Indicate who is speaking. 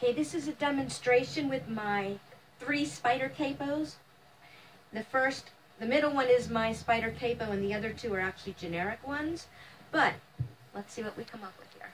Speaker 1: Okay, this is a demonstration with my three spider capos. The first, the middle one is my spider capo and the other two are actually generic ones. But, let's see what we come up with here.